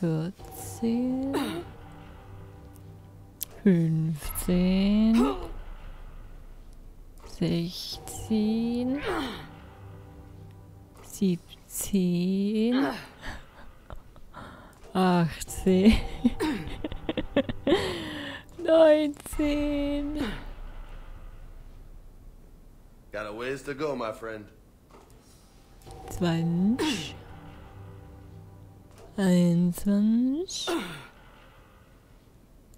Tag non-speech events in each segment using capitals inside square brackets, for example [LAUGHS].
14, 15, 16, 17, 18, 19. Got a ways to go, my friend. 20. 21,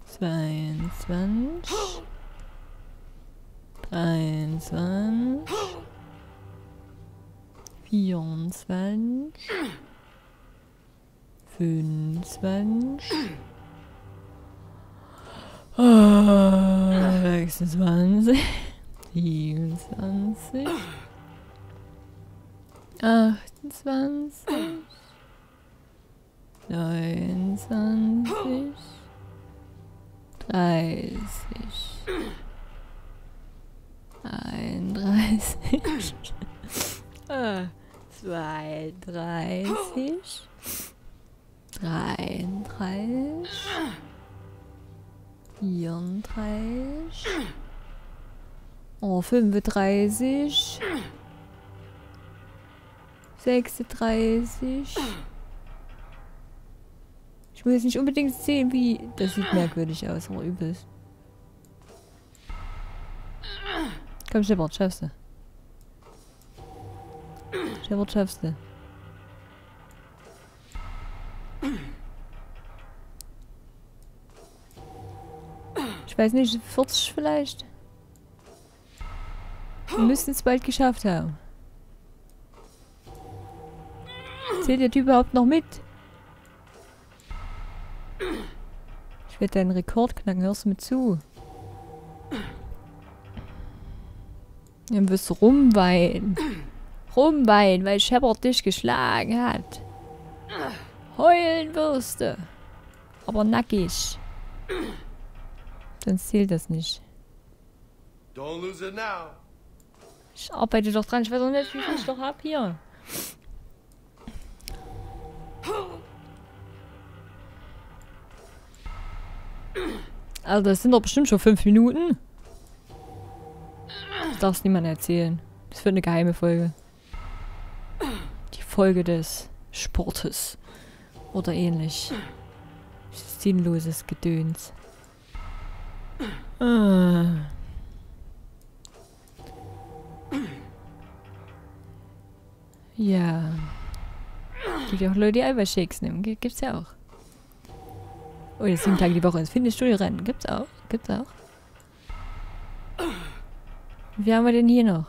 22, 23, 24, 25, ah, 26, 27, 28, 29, 30, 31, ah, 32, 33, 34, oh, 35, 36. Ich muss jetzt nicht unbedingt sehen, wie... Das sieht merkwürdig aus, aber übelst. Komm, Shepard, schaffst du. Shepard, schaffst du. Ich weiß nicht, 40 vielleicht? Wir müssen es bald geschafft haben. Zählt der Typ überhaupt noch mit? Ich werde deinen Rekord knacken, hörst du mir zu? Dann wirst du rumweinen. Rumweinen, weil Shepard dich geschlagen hat. Heulen wirst du. Aber nackig. Sonst zählt das nicht. Don't lose it now. Ich arbeite doch dran. Ich weiß auch nicht, wie viel ich doch hab hier. Also das sind doch bestimmt schon fünf Minuten. Das darfst niemand erzählen. Das wird eine geheime Folge. Die Folge des Sportes. Oder ähnlich. Sinnloses Gedöns. Ah. Ja. Gibt ja auch Leute, die Eiweißshakes nehmen. Gibt's ja auch. Oder sieben Tage die Woche ins Fitnessstudio rennen. Gibt's auch. Gibt's auch. Wie haben wir denn hier noch?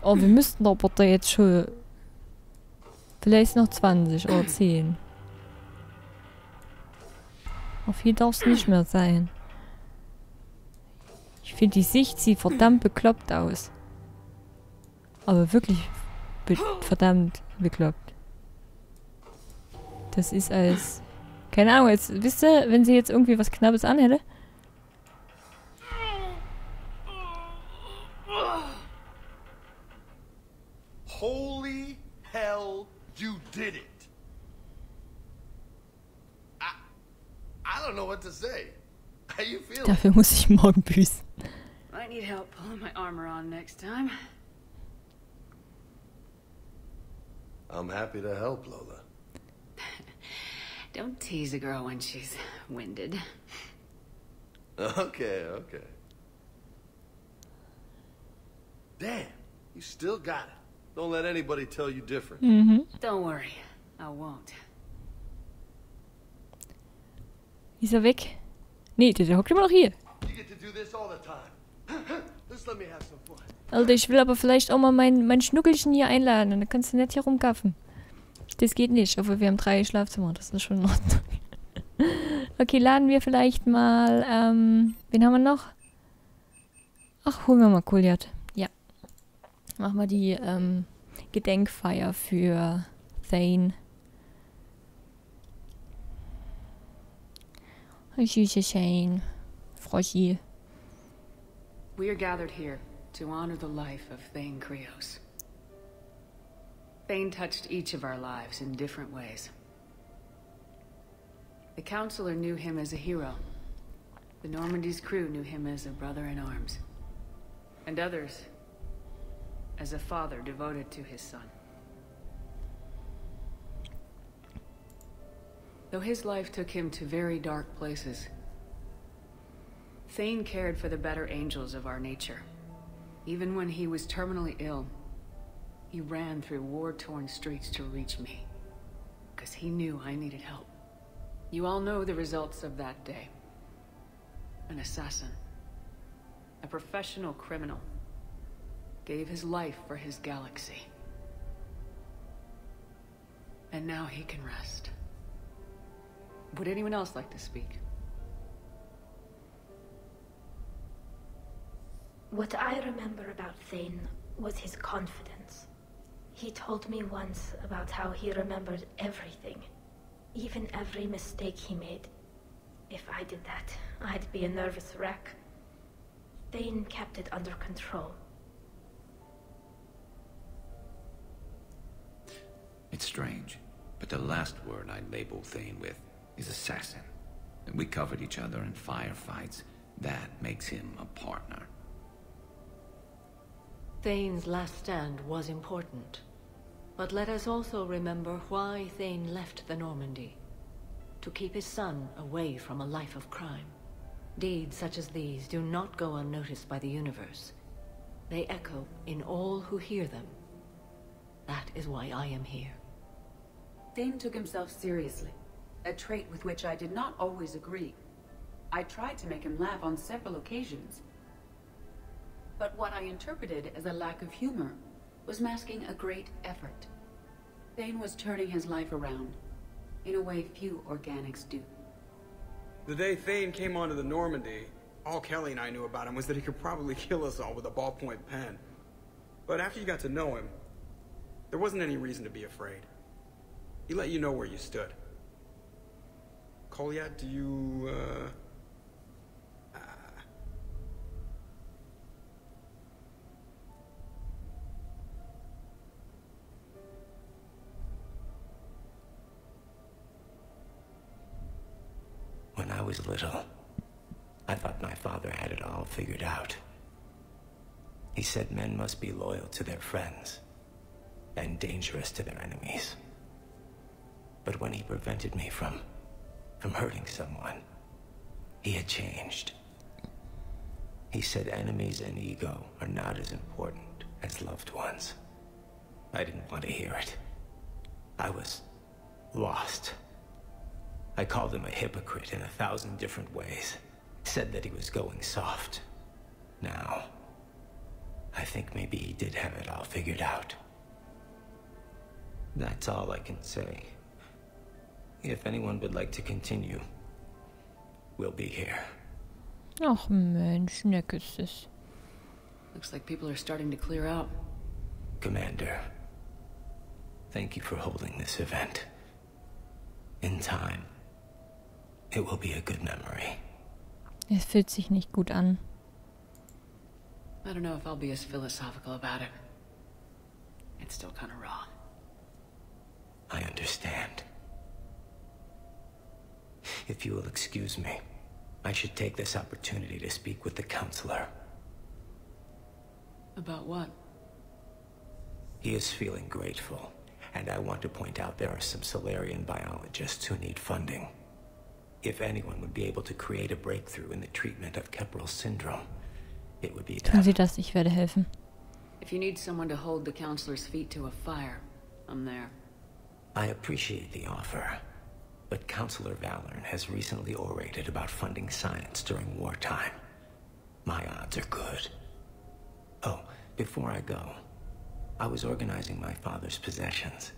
Oh, wir müssten doch da jetzt schon... Vielleicht noch 20 oder 10. Auf viel darf es nicht mehr sein. Ich finde, die Sicht sieht verdammt bekloppt aus. Aber wirklich verdammt bekloppt. Das ist als... Keine Ahnung, jetzt, wisst ihr, wenn sie jetzt irgendwie was Knappes anhätte? Holy hell, you did it. I, I don't know what to say. How you feeling? Dafür muss ich morgen büßen. I'm happy to help, Lola. [LAUGHS] Don't tease a girl when she's winded. Okay, okay. Damn, you still got it. Don't let anybody tell you different. Mm -hmm. Don't worry, I won't. Ist er weg? Nee, der, der hockt immer noch hier. You get to do this all the time. [CLEARS THROAT] Just let me have some fun. Alter, ich will aber vielleicht auch mal mein, mein Schnuckelchen hier einladen. Dann kannst du nicht hier rumgaffen. Das geht nicht, obwohl wir haben drei Schlafzimmer. Das ist schon in Ordnung. [LAUGHS] okay, laden wir vielleicht mal, ähm, wen haben wir noch? Ach, holen wir mal Goliath. Ja. Machen wir die, ähm, Gedenkfeier für Thane. Süße Shane. Froschi. Are gathered here to honor the life of Thane Krios. Thane touched each of our lives in different ways. The Counselor knew him as a hero. The Normandy's crew knew him as a brother in arms. And others as a father devoted to his son. Though his life took him to very dark places, Thane cared for the better angels of our nature. Even when he was terminally ill, he ran through war-torn streets to reach me. Because he knew I needed help. You all know the results of that day. An assassin. A professional criminal. Gave his life for his galaxy. And now he can rest. Would anyone else like to speak? What I remember about Thane was his confidence. He told me once about how he remembered everything, even every mistake he made. If I did that, I'd be a nervous wreck. Thane kept it under control. It's strange, but the last word I'd label Thane with is assassin. We covered each other in firefights. That makes him a partner. Thane's last stand was important. But let us also remember why Thane left the Normandy. To keep his son away from a life of crime. Deeds such as these do not go unnoticed by the universe. They echo in all who hear them. That is why I am here. Thane took himself seriously, a trait with which I did not always agree. I tried to make him laugh on several occasions. But what I interpreted as a lack of humor was masking a great effort. Thane was turning his life around, in a way few organics do. The day Thane came onto the Normandy, all Kelly and I knew about him was that he could probably kill us all with a ballpoint pen. But after you got to know him, there wasn't any reason to be afraid. He let you know where you stood. Kolyat, do you, uh... was little, I thought my father had it all figured out. He said men must be loyal to their friends and dangerous to their enemies. But when he prevented me from from hurting someone, he had changed. He said enemies and ego are not as important as loved ones. I didn't want to hear it. I was lost. I called him a hypocrite in a thousand different ways. Said that he was going soft. Now, I think maybe he did have it all figured out. That's all I can say. If anyone would like to continue, we'll be here. Ach Mensch, nett. Looks like people are starting to clear out. Commander, thank you for holding this event. In time, it will be a good memory. Es fühlt sich nicht gut an. I don't know if I'll be as philosophical about it. It's still kind of raw. I understand. If you will excuse me, I should take this opportunity to speak with the counselor. About what? He is feeling grateful, and I want to point out there are some Salarian biologists who need funding. If anyone would be able to create a breakthrough in the treatment of Kepral syndrome, it would be Tun Sie them. das, ich werde helfen. If you need someone to hold the counselor's feet to a fire, I'm there. I appreciate the offer, but Councilor Valern has recently orated about funding science during wartime. My odds are good. Oh, before I go, I was organizing my father's possessions,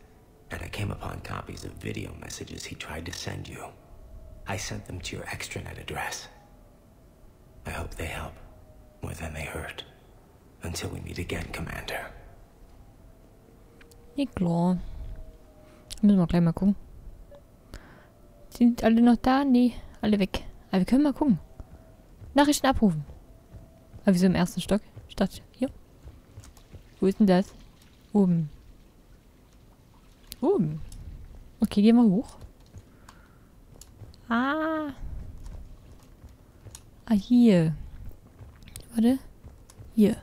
and I came upon copies of video messages he tried to send you. I sent them to your extranet address. I hope they help more than they hurt. Until we meet again, Commander. Ja, klar. Müssen wir gleich mal gucken. Sind alle noch da? Nee, alle weg. Aber wir können mal gucken. Nachrichten abrufen. Aber wieso im ersten Stock? Statt hier? Wo ist denn das? Oben. Oben. Okay, gehen wir hoch. Ah. Ah, hier. Warte. Hier.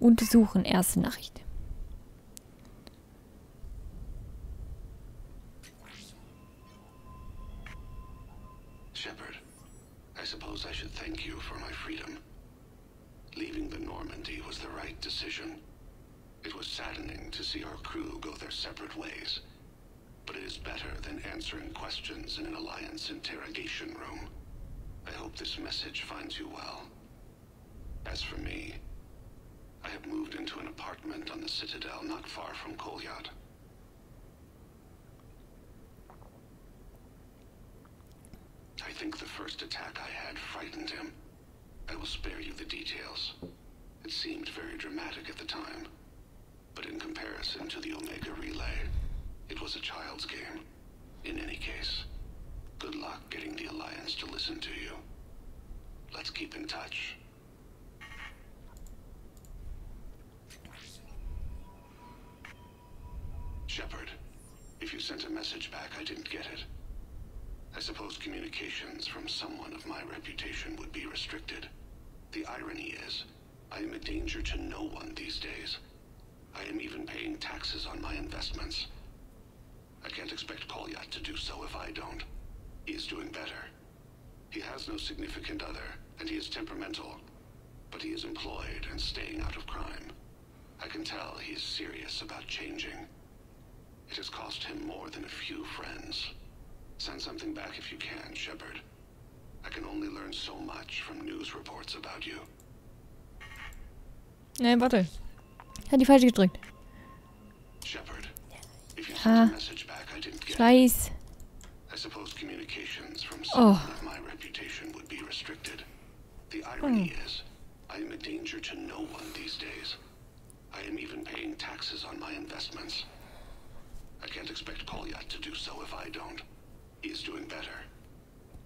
Untersuchen, erste Nachricht. Shepard, I suppose I should thank you for my freedom. Leaving the Normandy was the right decision. It was saddening to see our crew go their separate ways. But it is better than answering questions in an Alliance interrogation room. I hope this message finds you well. As for me, I have moved into an apartment on the Citadel not far from Kolyat. I think the first attack I had frightened him. I will spare you the details. It seemed very dramatic at the time. Message back, I didn't get it. I suppose communications from someone of my reputation would be restricted. The irony is, I am a danger to no one these days. I am even paying taxes on my investments. I can't expect Kolyat to do so if I don't. He is doing better. He has no significant other, and he is temperamental. But he is employed and staying out of crime. I can tell he is serious about changing. It has cost him more than a few friends. Send something back if you can, Shepard. I can only learn so much from news reports about you. Nee, warte. Hat die falsche gedrückt. Shepard, if you sent Ah. a message back, I didn't get it. Scheiß. I suppose communications from someone Oh. of my reputation would be restricted. The irony Hmm. is, I am a danger to no one these days. I am even paying taxes on my investments. I can't expect Kolyat to do so if I don't. He is doing better.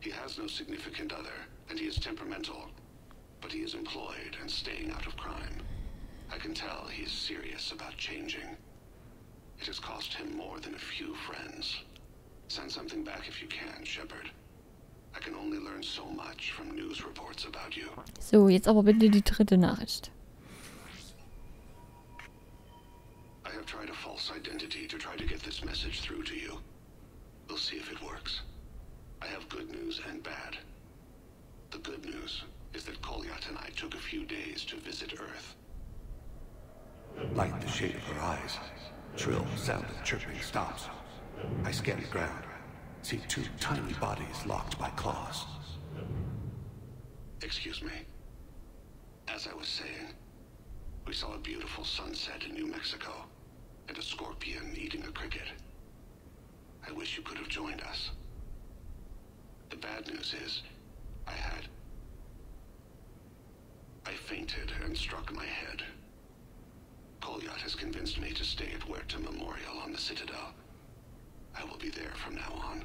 He has no significant other, and he is temperamental. But he is employed and staying out of crime. I can tell he is serious about changing. It has cost him more than a few friends. Send something back if you can, Shepard. I can only learn so much from news reports about you. So, jetzt aber bitte die dritte Nachricht. False identity to try to get this message through to you. We'll see if it works. I have good news and bad. The good news is that Kolyat and I took a few days to visit Earth. Light the shade of her eyes. Shrill sound of chirping stops. I scan the ground. See two tiny bodies locked by claws. Excuse me. As I was saying, we saw a beautiful sunset in New Mexico and a scorpion eating a cricket. I wish you could have joined us. The bad news is, I had. I fainted and struck my head. Kolyat has convinced me to stay at Huerta Memorial on the Citadel. I will be there from now on.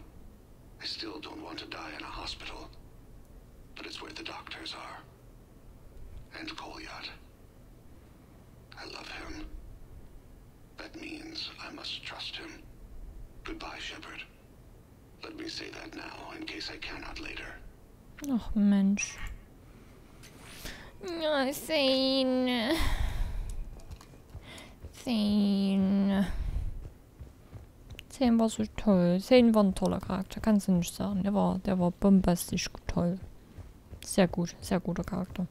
I still don't want to die in a hospital, but it's where the doctors are. And Kolyat. I love him. That means I must trust him. Goodbye, Shepard. Let me say that now, in case I cannot later. Ach, Mensch. Ja, Zane. Zane. Zane war so toll. Zane war ein toller Charakter, kannst du nicht sagen. Der war, der war bombastisch toll. Sehr gut, sehr guter Charakter.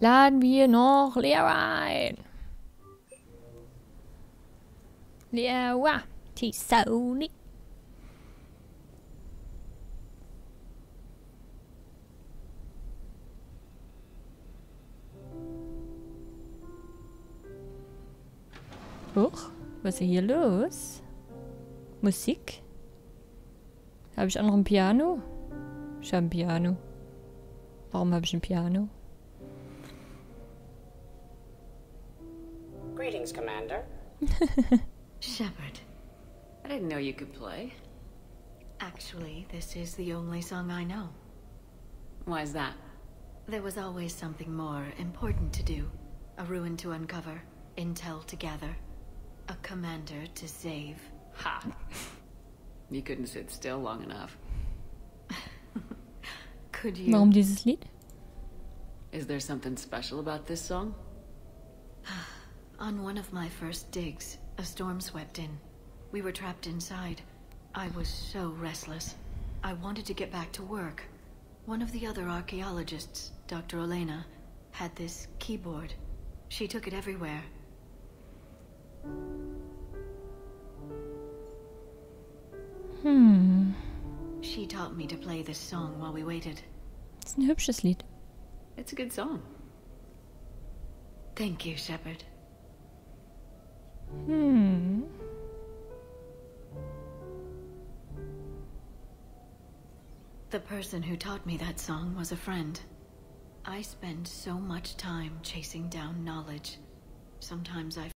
Laden wir noch Lea ein. Till Sony. Huch, was ist hier los? Musik? Habe ich auch noch ein Piano? Ich habe ein Piano. Warum habe ich ein Piano? Greetings, Commander. [LAUGHS] Shepard, I didn't know you could play. Actually, this is the only song I know. Why is that? There was always something more important to do. A ruin to uncover, intel to gather. a commander to save. Ha! You couldn't sit still long enough. [LAUGHS] Could you? Warum dieses Lied? Is there something special about this song? [SIGHS] On one of my first digs, a storm swept in. We were trapped inside. I was so restless. I wanted to get back to work. One of the other archaeologists, Dr. Elena, had this keyboard. She took it everywhere. Hm. She taught me to play this song while we waited. Ein hübsches Lied. It's a good song. Thank you, Shepard. Hm. The person who taught me that song was a friend. I spend so much time chasing down knowledge. Sometimes I